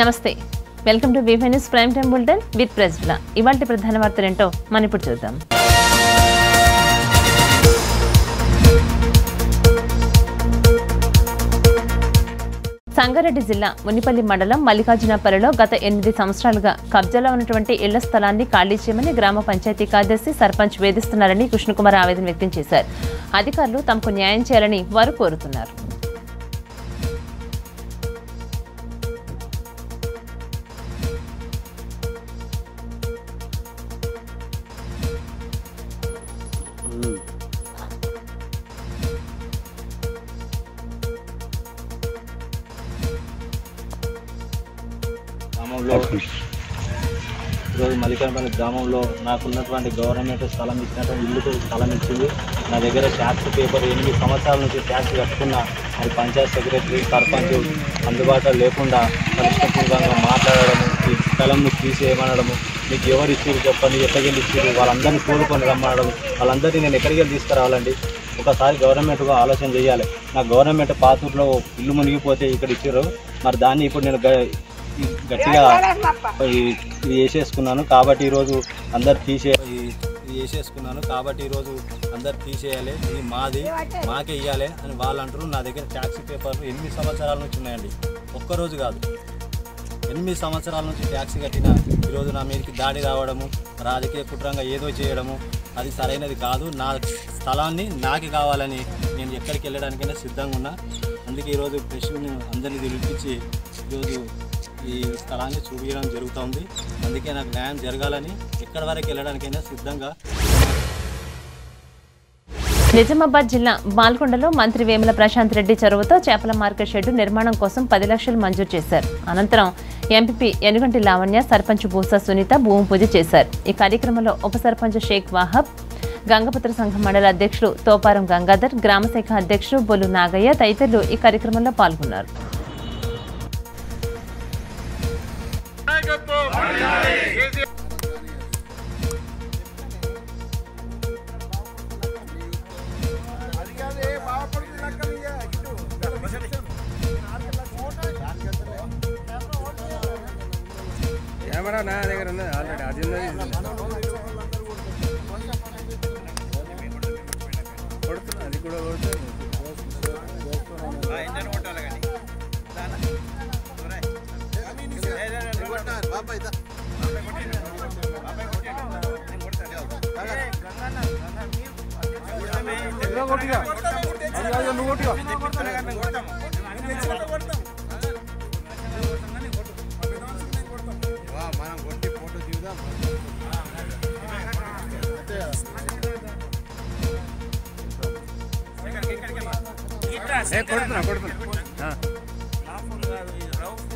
నమస్తే. Welcome to WiFi news prime time bulletin with ప్రెసిడ్లా ఇవాళ ప్రధాన వార్తలు ఏంటో మనం ఇప్పుడు చూద్దాం. సంగారెడ్డి జిల్లా మునిపల్లి మండలం మల్లికార్జునపల్లిలో గత ఎనిమిది సంవత్సరాలుగా కబ్జాలో ఉన్నటువంటి ఇళ్ళ స్థలాన్ని ఖాళీ చేయమని గ్రామ పంచాయతీ కార్యదర్శి సర్పంచ్ వేధిస్తున్నారని కృష్ణకుమార్ ఆవేదన వ్యక్తం చేశారు. అధికారులు తమకు న్యాయం చేయాలని వారు కోరుతున్నారు. గ్రామంలో నాకున్నటువంటి గవర్నమెంట్ స్థలం ఇచ్చినటువంటి ఇల్లుకు స్థలం ఇచ్చింది. నా దగ్గర ట్యాక్స్ పేపర్ ఎనిమిది సంవత్సరాల నుంచి ట్యాక్స్ కట్టుకున్న. అది పంచాయత్ సెక్రటరీ సర్పంచ్ అందుబాటులో లేకుండా పరిష్కృతంగా మాట్లాడడము ఈ స్థలంను తీసేయమనడము మీకు ఎవరు ఇచ్చారు చెప్పండి ఎక్కడికి ఇచ్చారు వాళ్ళందరినీ కోరుకొని రమ్మనడం వాళ్ళందరినీ నేను ఎక్కడికి వెళ్ళి తీసుకురావాలండి. ఒకసారి గవర్నమెంట్గా ఆలోచన చేయాలి. నా గవర్నమెంట్ పాతూరులో ఇల్లు మునిగిపోతే ఇక్కడ ఇచ్చారు మరి దాన్ని ఇప్పుడు నేను గ- గట్టిగా ఇది వేసేసుకున్నాను. కాబట్టి ఈరోజు అందరు తీసే ఈ- ఇది వేసేసుకున్నాను. కాబట్టి ఈరోజు అందరు తీసేయాలి. ఇది మాది. మాకే ఇవ్వాలి అని వాళ్ళు అంటారు నా దగ్గర ట్యాక్సీ పేపర్లు ఎనిమిది సంవత్సరాల నుంచి ఉన్నాయండి. ఒక్కరోజు కాదు. ఎనిమిది సంవత్సరాల నుంచి ట్యాక్సీ కట్టిన ఈరోజు నా మీదకి దాడి రావడము రాజకీయ కుట్రంగా ఏదో చేయడము అది సరైనది కాదు. నా స్థలాన్ని నాకు కావాలని నేను ఎక్కడికి వెళ్ళడానికైనా సిద్ధంగా ఉన్నా. అందుకే ఈరోజు ప్రెస్ని అందరినీ పిలిపించి ఈరోజు ఈ స్థలాన్ని చూపించడం జరుగుతుంది. అందుకే నాకు న్యాయం జరగాలని ఎక్కడి వరకు వెళ్ళడానికైనా సిద్ధంగా నిజామాబాద్ జిల్లా బాల్కొండలో మంత్రి వేముల ప్రశాంత్ రెడ్డి చొరవతో చేపల మార్కెట్ షెడ్ నిర్మాణం కోసం పది లక్షలు మంజూరు చేశారు. అనంతరం ఎంపీపీ ఎనుగంటి లావణ్య సర్పంచ్ బూసా సునీత భూమి పూజ చేశారు. ఈ కార్యక్రమంలో ఉప సర్పంచ్ షేక్ వాహబ్ గంగపుత్ర సంఘం మండల అధ్యక్షులు తోపారం గంగాధర్ గ్రామశాఖ అధ్యక్షుడు బొల్లు నాగయ్య తదితరులు ఈ కార్యక్రమంలో పాల్గొన్నారు. కెమెరా నా దగ్గర ఉన్నది ఆల్రెడీ అది ఉన్నది కొడుతున్నా అది కూడా కొడుతుంది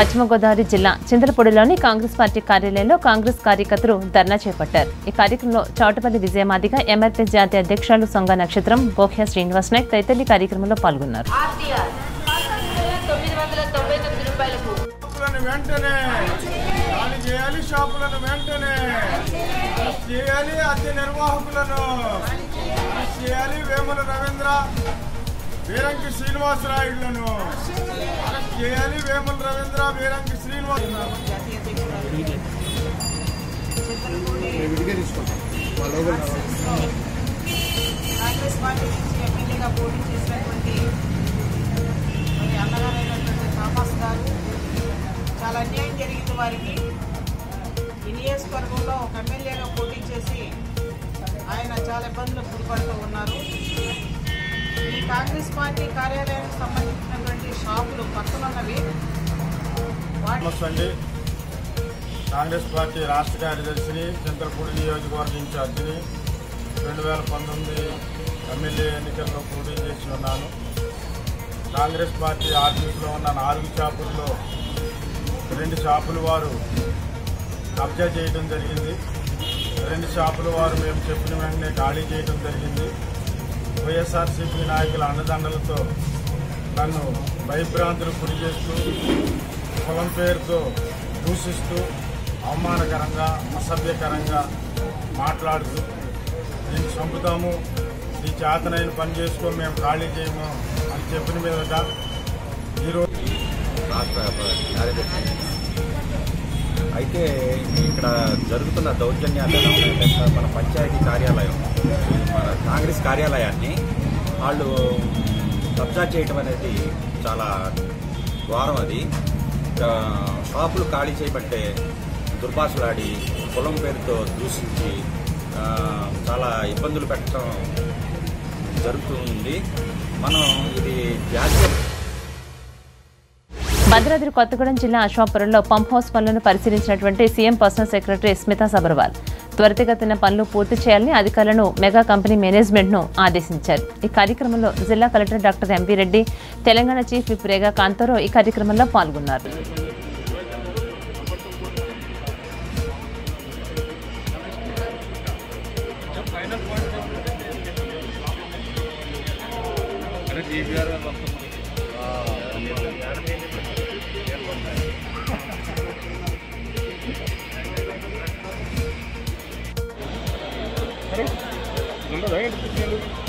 పశ్చిమ గోదావరి జిల్లా చింతలపూడిలోని కాంగ్రెస్ పార్టీ కార్యాలయంలో కాంగ్రెస్ కార్యకర్తలు ధర్నా చేపట్టారు. ఈ కార్యక్రమంలో చౌటపల్లి విజయమాదిగ ఎంఆర్పీ జాతీయ అధ్యక్షులు సొంగ నక్షత్రం బోఖ్యా శ్రీనివాస్ నాయక్ తదితరులు కార్యక్రమంలో పాల్గొన్నారు. వెంటనే ఖాళీ చేయాలి షాపులను వెంటనే చేయాలి అద్దె నిర్వాహకులను చేయాలి వేముల రవీంద్ర వీరంకి శ్రీనివాసరాయుడులను అరెస్ట్ చేయాలి. వేముల రవీంద్ర వీరంకి శ్రీనివాస కాంగ్రెస్ పార్టీ నుంచి ఎమ్మెల్యేగా పోటీ చేసినటువంటి మరి అన్నగారైనటువంటి థామస్ గారు చాలా అన్యాయం జరిగింది వారికి ఈ నియోజకవర్గంలో ఒక ఎమ్మెల్యేగా పోటీ చేసి ఆయన చాలా ఇబ్బందులకు గురిపడుతూ ఉన్నారు. ఈ కాంగ్రెస్ పార్టీ కార్యాలయానికి సంబంధించినటువంటి షాపులు పక్కనున్నవి అండి. కాంగ్రెస్ పార్టీ రాష్ట్ర కార్యదర్శిని చంద్రపూడి నియోజకవర్గ ఇన్ఛార్జిని రెండు వేల పంతొమ్మిది ఎమ్మెల్యే ఎన్నికల్లో పోటీ చేసి ఉన్నాను. కాంగ్రెస్ పార్టీ ఆఫీసులో ఉన్న నాలుగు షాపుల్లో రెండు షాపులు వారు కబ్జా చేయడం జరిగింది. రెండు షాపుల వారు మేము చెప్పిన వెంటనే ఖాళీ చేయడం జరిగింది. వైఎస్ఆర్సీపీ నాయకుల అండదండలతో నన్ను భయభ్రాంతులు గురి చేస్తూ కులం పేరుతో దూషిస్తూ అవమానకరంగా అసభ్యకరంగా మాట్లాడుతూ దీన్ని చంపుతాము ఈ చేతనైన పని చేసుకో మేము ఖాళీ చేయము అని చెప్పిన మీదట ఈరోజు రాష్ట్ర అయితే ఇక్కడ జరుగుతున్న దౌర్జన్యాలు ఎలా ఉన్నాయంటే మన పంచాయతీ కార్యాలయం మన కాంగ్రెస్ కార్యాలయాన్ని వాళ్ళు కబ్జా చేయటం అనేది చాలా ఘోరం అది. షాపులు ఖాళీ చేయబట్టే దుర్భాషలాడి పొలం పేరుతో దూషించి చాలా ఇబ్బందులు పెట్టడం జరుగుతుంది. మనం ఇది జాతీయ భద్రాద్రి కొత్తగూడెం జిల్లా అశ్వాపురంలో పంప్ హౌస్ పనులను పరిశీలించినటువంటి CM personal secretary Smita Sabharwal. త్వరితగతిన పనులు పూర్తి చేయాలని అధికారులను మెగా కంపెనీ మేనేజ్మెంట్ను ఆదేశించారు. ఈ కార్యక్రమంలో జిల్లా collector doctor MP Reddy Telangana chief whip Rega Kantha Rao ఈ కార్యక్రమంలో పాల్గొన్నారు. Vem, pequeno.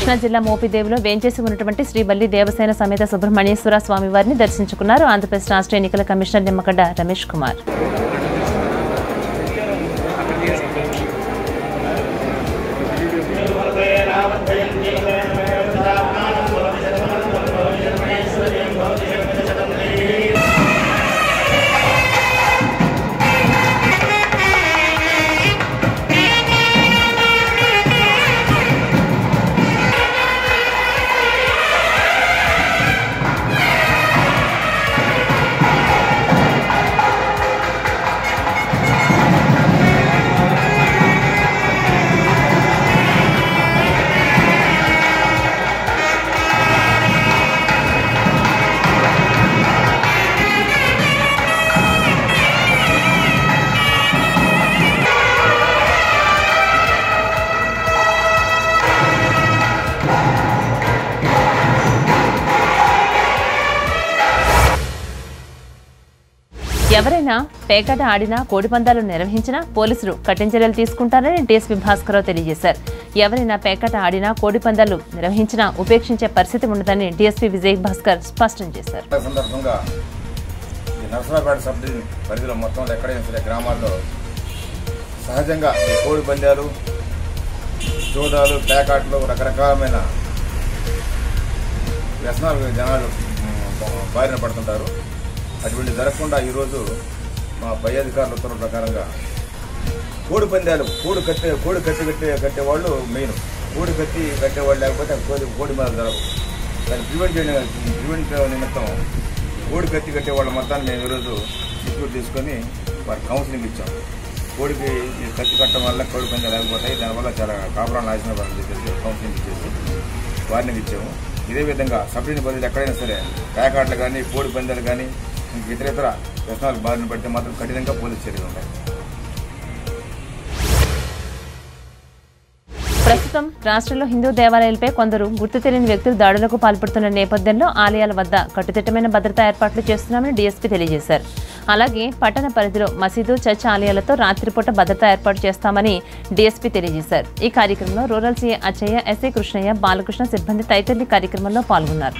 కృష్ణా జిల్లా మోపిదేవిలో వేంచేసి ఉన్నటువంటి శ్రీ బల్లి దేవసేన సమేత సుబ్రహ్మణ్యేశ్వర స్వామి వారిని దర్శించుకున్నారు ఆంధ్రప్రదేశ్ రాష్ట్ర ఎన్నికల కమిషనర్ నిమ్మగడ్డ రమేష్ కుమార్. ఎవరైనా పేకాట ఆడినా కోడిపందాలు నిర్వహించినా పోలీసులు కఠిన చర్యలు తీసుకుంటారని డీఎస్పీ భాస్కరరావు తెలియజేశారు. ఎవరైనా పేకాట ఆడినా కోడిపందాలు నిర్వహించినా ఉపేక్షించే పరిస్థితి ఉండదని డీఎస్పీ విజయ్ భాస్కర్ స్పష్టం చేశారు. ఈ సబ్ పరిధిలో మొత్తం ఎక్కడైనా సరే గ్రామాల్లో సహజంగా కోడి పందాలు జోదాలు పేకాట్లు రకరకాలమైన వ్యసనాలు జనాలు బారిన పడుతుంటారు. అటువంటి జరగకుండా ఈరోజు మా పై అధికారుల ఉత్తర్వుల ప్రకారంగా కోడి పందాలు కోడి కట్టే కోడి కట్టి కట్టే కట్టేవాళ్ళు మెయిన్. కోడి కట్టి కట్టేవాళ్ళు లేకపోతే కోడి కోడి మీద జరగవు. దాన్ని ప్రివెంట్ చేయడం ప్రివెంట్ నిమిత్తం కోడి కత్తి కట్టే వాళ్ళ మొత్తాన్ని మేము ఈరోజు సెక్యూర్ తీసుకొని వారికి కౌన్సిలింగ్ ఇచ్చాం. కోడికి ఈ కత్తి కట్టడం వల్ల కోడి పందాలు లేకపోతాయి దానివల్ల చాలా కాపురాలు నాశనం పడుతుంది చెప్పి కౌన్సిలింగ్ ఇచ్చేసి వార్నింగ్ ఇచ్చాము. ఇదే విధంగా సబ్సిడీ బదులు ఎక్కడైనా సరే పేకాట్లు కానీ కోడి పందాలు కానీ ఇతరేతర వ్యసనాలకు బారిన పడితే మాత్రం కఠినంగా పోలీసు చర్యలు ఉంటాయి. ప్రస్తుతం రాష్ట్రంలో హిందూ దేవాలయాలపై కొందరు గుర్తు తెలియని వ్యక్తులు దాడులకు పాల్పడుతున్న నేపథ్యంలో ఆలయాల వద్ద కట్టుదిట్టమైన భద్రతా ఏర్పాట్లు చేస్తున్నామని డీఎస్పీ తెలియజేశారు. అలాగే పట్టణ పరిధిలో మసీదు చర్చ్ ఆలయాలతో రాత్రిపూట భద్రత ఏర్పాటు చేస్తామని డీఎస్పీ తెలియజేశారు. ఈ కార్యక్రమంలో rural CA Achaiah SA Krishnaiah Balakrishna సిబ్బంది తదితరులు కార్యక్రమంలో పాల్గొన్నారు.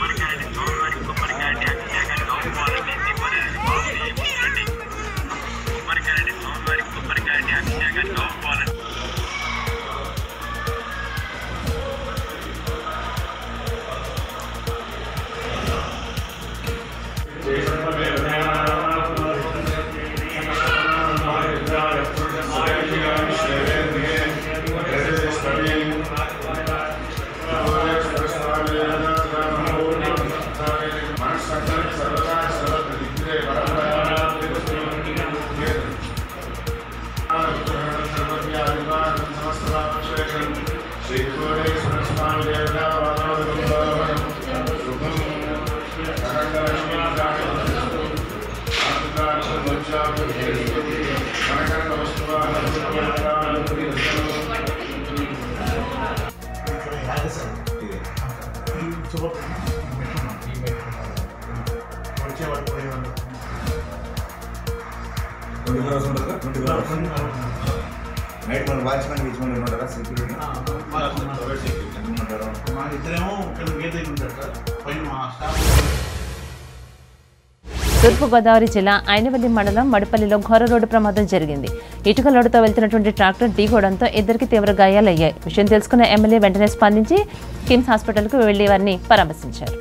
ట్వంటీ ఫోర్ అవర్స్ ఉంటుందా ట్వంటీ ఫోర్ అవర్స్ నైట్ మన వాచ్మెన్ గీచ్మెన్ ఉంటారా సెక్యూరిటీ ఉంటారా మా ఇద్దరేమో ఇక్కడ గేట్ దగ్గర ఉంటారు సార్ పైన మా స్టాఫ్ తూర్పుగోదావరి జిల్లా ఐనవల్లి మండలం మడిపల్లిలో ఘోర రోడ్డు ప్రమాదం జరిగింది. ఇటుక లోడుతో వెళ్తున్నటువంటి ట్రాక్టర్ ఢీకోవడంతో ఇద్దరికి తీవ్ర గాయాలయ్యాయి. విషయం తెలుసుకున్న ఎమ్మెల్యే వెంటనే స్పందించి కిమ్స్ హాస్పిటల్కు వెళ్ళి వారిని పరామర్శించారు.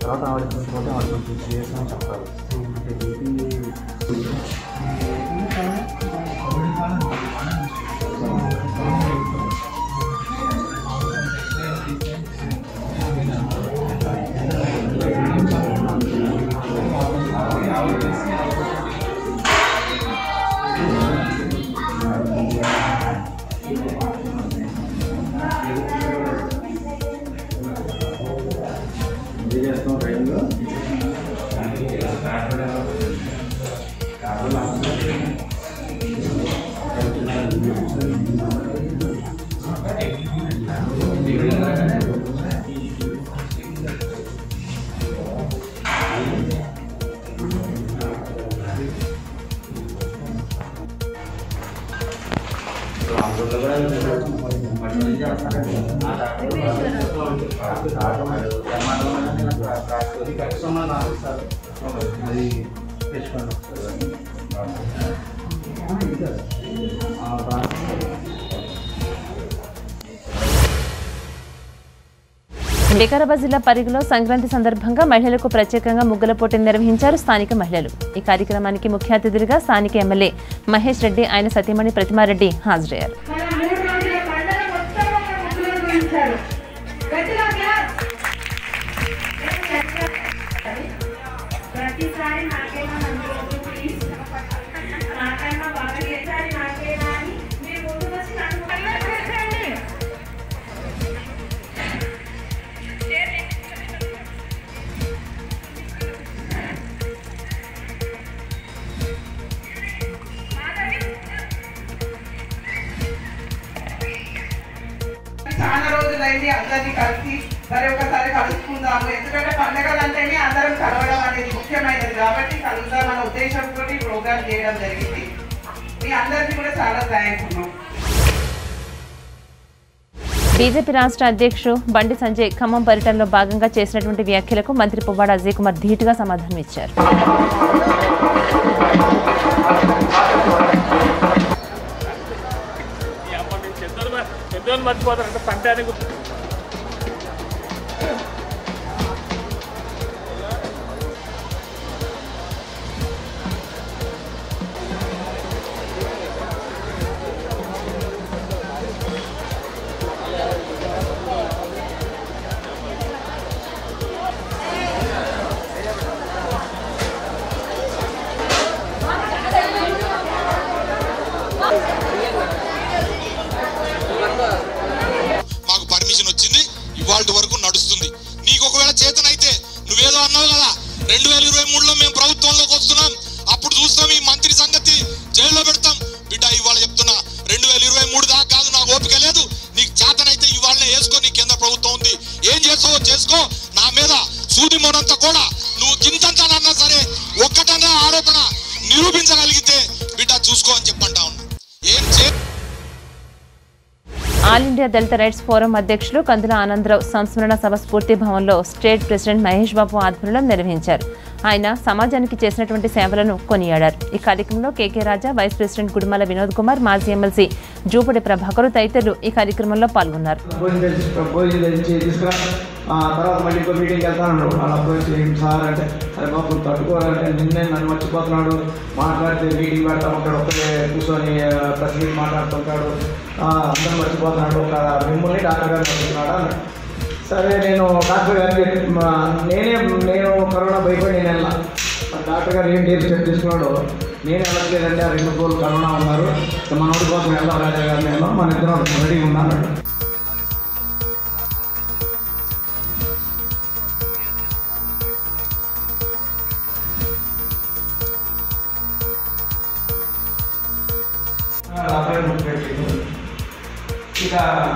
తర్వాత ఆవిడ చూసుకుంటే ఆవిడ కొంచెం సీరియస్ చెప్పాలి. అంటే బీపీ అది తెచ్చుకోండి వికారాబాద్ జిల్లా పరిగిలో సంక్రాంతి సందర్భంగా మహిళలకు ప్రత్యేకంగా ముగ్గుల పోటీని నిర్వహించారు స్థానిక మహిళలు. ఈ కార్యక్రమానికి ముఖ్య అతిథులుగా స్థానిక ఎమ్మెల్యే మహేష్ రెడ్డి ఆయన సతీమణి ప్రతిమారెడ్డి హాజరయ్యారు. Claro. చాలా థ్యాంక్స్ ఉన్నాం బీజేపీ రాష్ట్ర అధ్యక్షుడు బండి సంజయ్ ఖమ్మం పర్యటనలో భాగంగా చేసినటువంటి వ్యాఖ్యలకు మంత్రి పువ్వాడ అజయ్ కుమార్ ధీటుగా సమాధానం ఇచ్చారు. మర్చిపోతారంటే సంటానికి కూడా నువ్వు గింతంతానన్నా సరే ఒక్కటన్నా ఆరోపణ నిరూపించగలిగితే బిడ్డ చూసుకో అని చెప్పంటా ఉన్నా. ఏం చే all India Dalit rights forum అధ్యక్షులు కందుల ఆనందరావు సంస్మరణ సభ స్ఫూర్తి భవన్లో స్టేట్ ప్రెసిడెంట్ మహేష్ బాబు ఆధ్వర్యంలో నిర్వహించారు. ఆయన సమాజానికి చేసినటువంటి సేవలను కొనియాడారు. ఈ కార్యక్రమంలో KK Raja vice president Gudimala Vinod Kumar మాజీ ఎమ్మెల్సీ జూపడి ప్రభాకర్ తదితరులు ఈ కార్యక్రమంలో పాల్గొన్నారు. తర్వాత మళ్ళీ ఇంకో మీటింగ్కి వెళ్తాను అప్రోచ్ చేయండి సార్ అంటే అరే బాబు తట్టుకోవాలంటే నిన్నే నన్ను మర్చిపోతున్నాడు. మాట్లాడితే మీటింగ్ పెడతా ఉంటాడు ఒక్కడే కూర్చొని ప్రెస్ మీట్ మాట్లాడుతుంటాడు. అందరూ మర్చిపోతున్నాడు. మిమ్మల్ని డాక్టర్ గారు మర్చిపోతున్నాడు? అన్నాడు. సరే నేను డాక్టర్ గారికి నేనే నేను కరోనా భయపడి నేను వెళ్ళా. డాక్టర్ గారు ఏం డేట్ చెక్ తీసుకున్నాడు నేను వెళ్ళట్లేదంటే ఆ రెండు రోజులు కరోనా ఉన్నారు. మన ఊరి కోసం వెళ్దాం రాజా గారు నేను మన ఇద్దరం రెడీగా ఉన్నాను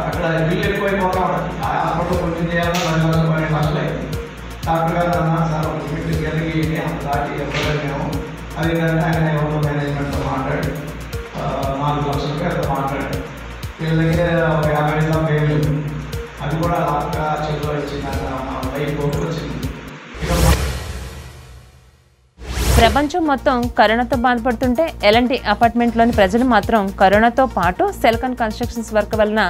అక్కడ బిల్లు ఎక్కువైపోతా ఉంటుంది ఆ హాస్పిటల్ కొంచెం చేయాలన్నా రెండు లక్షలు పన్నెండు లక్షలు అయింది డాక్టర్ గారు అన్న సార్ ఒక మీటర్ కలిగి అంత దాటి ఎప్పుడైనా మేము అది ఏంటంటే ఆయన ఎవరో మేనేజ్మెంట్తో మాట్లాడి నాలుగు లక్షలకి అంత మాట్లాడి. వీళ్ళ దగ్గర ఒక యాభై ఐదు వేలు అది కూడా అక్క చెల్లో ఇచ్చింది మా ప్రపంచం మొత్తం కరోనాతో బాధపడుతుంటే ఎలాంటి అపార్ట్మెంట్లోని ప్రజలు మాత్రం కరోనాతో పాటు సెల్కన్ కన్స్ట్రక్షన్స్ వర్క్ వలన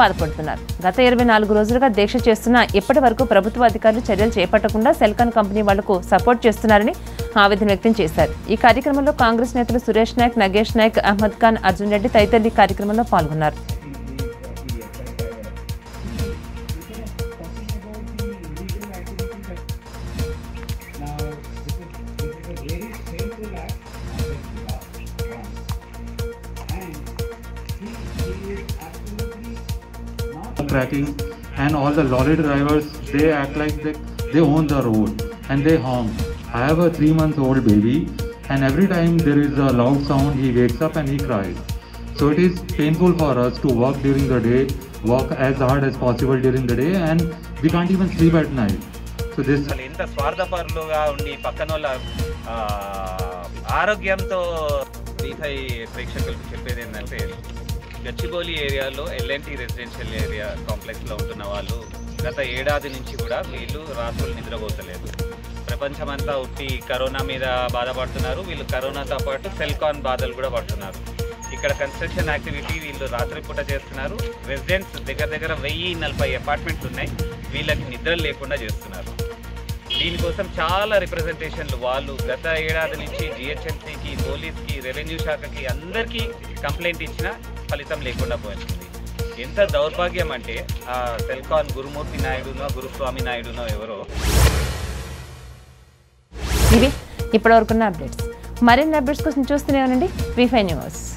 బాధపడుతున్నారు. గత ఇరవై నాలుగు రోజులుగా దీక్ష చేస్తున్న ఇప్పటి వరకు ప్రభుత్వ అధికారులు చర్యలు చేపట్టకుండా సెల్కన్ కంపెనీ వాళ్ళకు సపోర్ట్ చేస్తున్నారని ఆవేదన వ్యక్తం చేశారు. ఈ కార్యక్రమంలో కాంగ్రెస్ నేతలు సురేష్ నాయక్ నగేష్ నాయక్ అహ్మద్ ఖాన్ అర్జున్ రెడ్డి తదితరులు ఈ కార్యక్రమంలో పాల్గొన్నారు. cracking and all the lorry drivers they act like they, they own the road and they honk i have a three month old baby and every time there is a loud sound he wakes up and he cries so it is painful for us to work during the day work as hard as possible during the day and we can't even sleep at night so this అసలు ఎంత స్వార్థపరులుగా ఉండి పక్కన వాళ్ళ ఆ, ఆరోగ్యంతో దీపై ప్రేక్షకులకు చెప్పేది ఏంటంటే గచ్చిబౌలి ఏరియాలో ఎల్ఎన్టీ రెసిడెన్షియల్ ఏరియా కాంప్లెక్స్లో ఉంటున్న వాళ్ళు గత ఏడాది నుంచి కూడా వీళ్ళు రాత్రులు నిద్రపోతలేదు. ప్రపంచమంతా ఉట్టి కరోనా మీద బాధపడుతున్నారు. వీళ్ళు కరోనాతో పాటు సెల్కాన్ బాధలు కూడా పడుతున్నారు. ఇక్కడ కన్స్ట్రక్షన్ యాక్టివిటీ వీళ్ళు రాత్రిపూట చేస్తున్నారు. రెసిడెంట్స్ దగ్గర దగ్గర వెయ్యి నలభై అపార్ట్మెంట్స్ ఉన్నాయి. వీళ్ళకి నిద్ర లేకుండా చేస్తున్నారు. దీనికోసం చాలా రిప్రజెంటేషన్లు వాళ్ళు గత ఏడాది నుంచి జిహెచ్ఎంసీకి పోలీస్కి రెవెన్యూ శాఖకి అందరికీ కంప్లైంట్ ఇచ్చినా ఫలితం లేకుండా పోయింది. ఎంత దౌర్భాగ్యం అంటే ఆ సెల్కాన్ గురుమూర్తి నాయుడునో గురుస్వామి నాయుడునో ఎవరో. ఇవి ఇప్పటివరకున్న అప్డేట్స్. మరిన్ని అప్డేట్స్ కోసం చూస్తూనే ఉండండి. WiFi news.